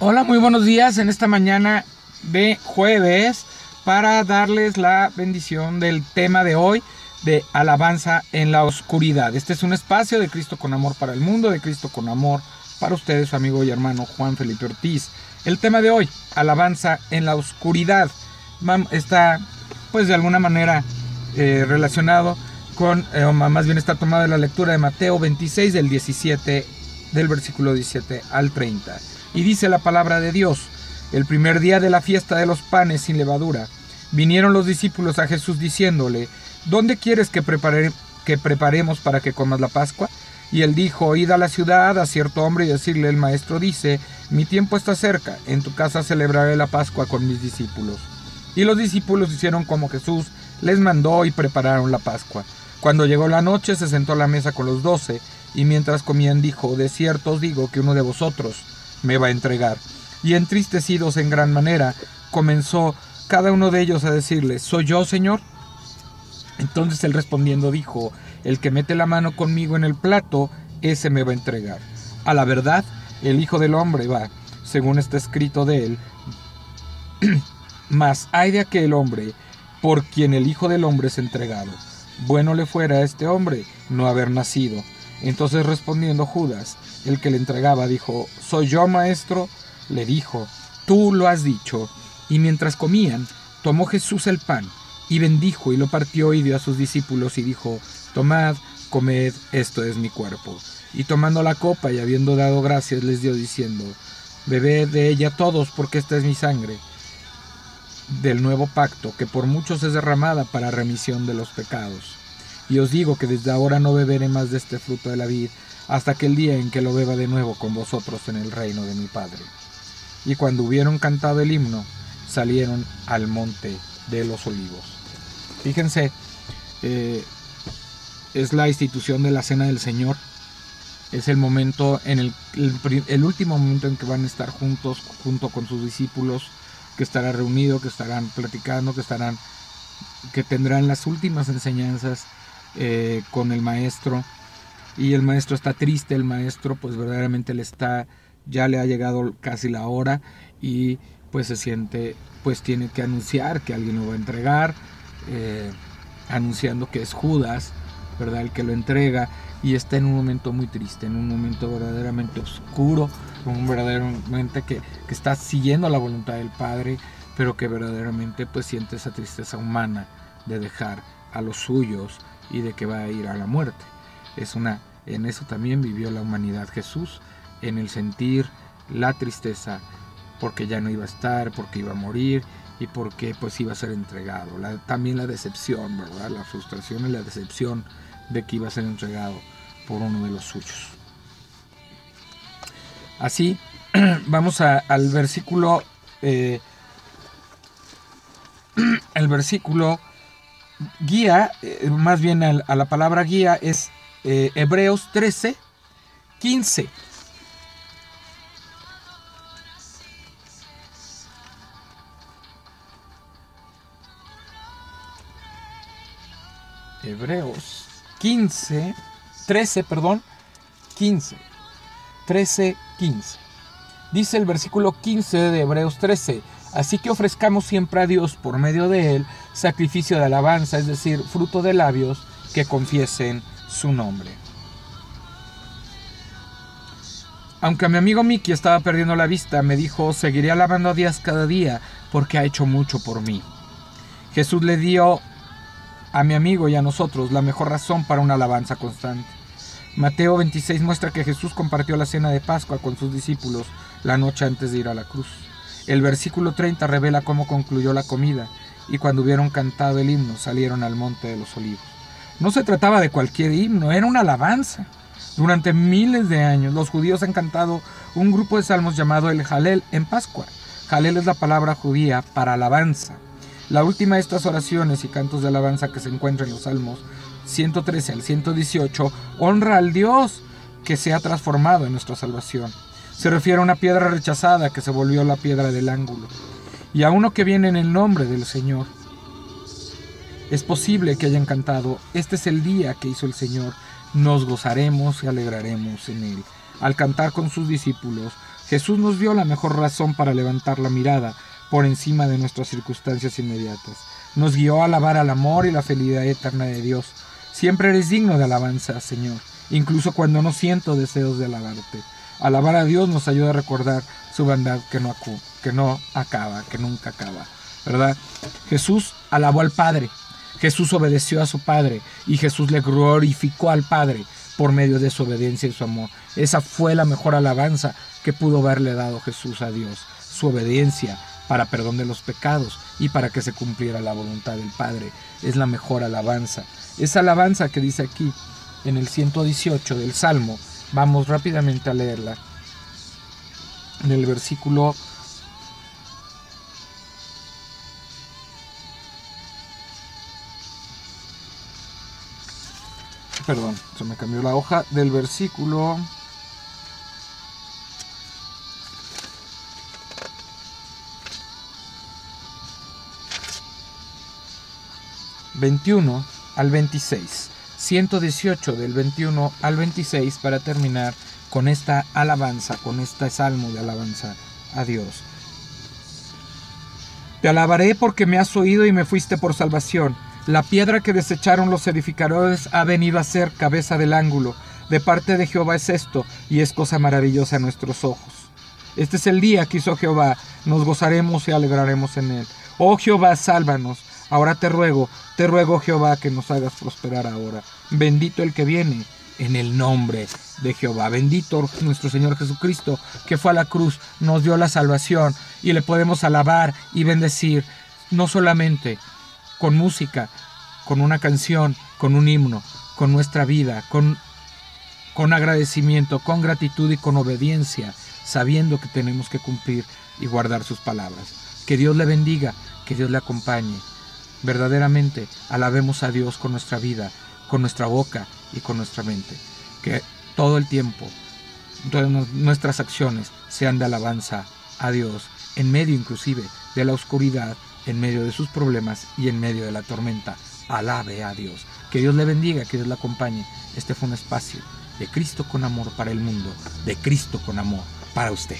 Hola, muy buenos días en esta mañana de jueves para darles la bendición del tema de hoy de alabanza en la oscuridad. Este es un espacio de Cristo con amor para el mundo, de Cristo con amor para ustedes, su amigo y hermano Juan Felipe Ortiz. El tema de hoy, alabanza en la oscuridad, está pues de alguna manera eh, relacionado con, eh, más bien está tomado de la lectura de Mateo 26 del 17, del versículo 17 al 30. Y dice la palabra de Dios, el primer día de la fiesta de los panes sin levadura, vinieron los discípulos a Jesús diciéndole, ¿dónde quieres que, que preparemos para que comas la Pascua? Y él dijo, id a la ciudad a cierto hombre y decirle, el maestro dice, mi tiempo está cerca, en tu casa celebraré la Pascua con mis discípulos. Y los discípulos hicieron como Jesús les mandó y prepararon la Pascua. Cuando llegó la noche se sentó a la mesa con los doce, y mientras comían dijo, de cierto os digo que uno de vosotros me va a entregar. Y entristecidos en gran manera, comenzó cada uno de ellos a decirle, ¿soy yo, Señor? Entonces él respondiendo dijo, el que mete la mano conmigo en el plato, ese me va a entregar. A la verdad, el Hijo del Hombre va, según está escrito de él, mas hay de aquel hombre por quien el Hijo del Hombre es entregado. Bueno le fuera a este hombre no haber nacido. Entonces respondiendo Judas, el que le entregaba, dijo, ¿Soy yo, maestro? Le dijo, Tú lo has dicho. Y mientras comían, tomó Jesús el pan, y bendijo y lo partió y dio a sus discípulos y dijo, Tomad, comed, esto es mi cuerpo. Y tomando la copa y habiendo dado gracias, les dio diciendo, Bebed de ella todos, porque esta es mi sangre del nuevo pacto, que por muchos es derramada para remisión de los pecados. Y os digo que desde ahora no beberé más de este fruto de la vid, hasta aquel día en que lo beba de nuevo con vosotros en el reino de mi Padre. Y cuando hubieron cantado el himno, salieron al monte de los olivos. Fíjense, eh, es la institución de la cena del Señor. Es el momento, en el, el último momento en que van a estar juntos, junto con sus discípulos, que estará reunido, que estarán platicando, que estarán, que tendrán las últimas enseñanzas eh, con el maestro. Y el maestro está triste, el maestro pues verdaderamente le está, ya le ha llegado casi la hora y pues se siente, pues tiene que anunciar que alguien lo va a entregar, eh, anunciando que es Judas, ¿verdad? El que lo entrega y está en un momento muy triste, en un momento verdaderamente oscuro, un verdaderamente que, que está siguiendo la voluntad del Padre, pero que verdaderamente pues siente esa tristeza humana de dejar a los suyos y de que va a ir a la muerte. Es una, en eso también vivió la humanidad Jesús, en el sentir la tristeza porque ya no iba a estar, porque iba a morir y porque pues iba a ser entregado. también la decepción, ¿verdad? La frustración y la decepción de que iba a ser entregado por uno de los suyos. Así, vamos al versículo, eh, el versículo guía, eh, más bien a, la palabra guía es eh, Hebreos 13, 15. Hebreos 15, 13, perdón, 15. 13, 15. Dice el versículo 15 de Hebreos 13, así que ofrezcamos siempre a Dios por medio de él sacrificio de alabanza, es decir, fruto de labios que confiesen su nombre. Aunque mi amigo Mickey estaba perdiendo la vista, me dijo, seguiré alabando a Dios cada día porque ha hecho mucho por mí. Jesús le dio a mi amigo y a nosotros la mejor razón para una alabanza constante. Mateo 26 muestra que Jesús compartió la cena de Pascua con sus discípulos la noche antes de ir a la cruz. El versículo 30 revela cómo concluyó la comida y cuando hubieron cantado el himno salieron al monte de los olivos. No se trataba de cualquier himno, era una alabanza. Durante miles de años los judíos han cantado un grupo de salmos llamado el Jalel en Pascua. Jalel es la palabra judía para alabanza. La última de estas oraciones y cantos de alabanza que se encuentran en los Salmos 113 al 118 honra al Dios que se ha transformado en nuestra salvación. Se refiere a una piedra rechazada que se volvió la piedra del ángulo y a uno que viene en el nombre del Señor. Es posible que hayan cantado, este es el día que hizo el Señor, nos gozaremos y alegraremos en él. Al cantar con sus discípulos, Jesús nos dio la mejor razón para levantar la mirada por encima de nuestras circunstancias inmediatas. Nos guió a alabar al amor y la felicidad eterna de Dios. Siempre eres digno de alabanza, Señor, incluso cuando no siento deseos de alabarte. Alabar a Dios nos ayuda a recordar su bondad que no, que no acaba, que nunca acaba. ¿Verdad? Jesús alabó al Padre, Jesús obedeció a su Padre y Jesús le glorificó al Padre por medio de su obediencia y su amor. Esa fue la mejor alabanza que pudo haberle dado Jesús a Dios, su obediencia para perdón de los pecados y para que se cumpliera la voluntad del Padre. Es la mejor alabanza. Esa alabanza que dice aquí en el 118 del Salmo, vamos rápidamente a leerla. En el versículo perdón, se me cambió la hoja del versículo 21 al 26. 118 del 21 al 26 para terminar con esta alabanza, con este salmo de alabanza a Dios. Te alabaré porque me has oído y me fuiste por salvación. La piedra que desecharon los edificadores ha venido a ser cabeza del ángulo. De parte de Jehová es esto, y es cosa maravillosa a nuestros ojos. Este es el día que hizo Jehová, nos gozaremos y alegraremos en él. Oh Jehová, sálvanos. Ahora te ruego, te ruego Jehová que nos hagas prosperar ahora. Bendito el que viene en el nombre de Jehová. Bendito nuestro Señor Jesucristo, que fue a la cruz, nos dio la salvación y le podemos alabar y bendecir, no solamente con música, con una canción, con un himno, con nuestra vida, con, con agradecimiento, con gratitud y con obediencia, sabiendo que tenemos que cumplir y guardar sus palabras. Que Dios le bendiga, que Dios le acompañe verdaderamente alabemos a Dios con nuestra vida, con nuestra boca y con nuestra mente. Que todo el tiempo nuestras acciones sean de alabanza a Dios, en medio inclusive de la oscuridad, en medio de sus problemas y en medio de la tormenta. Alabe a Dios. Que Dios le bendiga, que Dios le acompañe. Este fue un espacio de Cristo con amor para el mundo, de Cristo con amor para usted.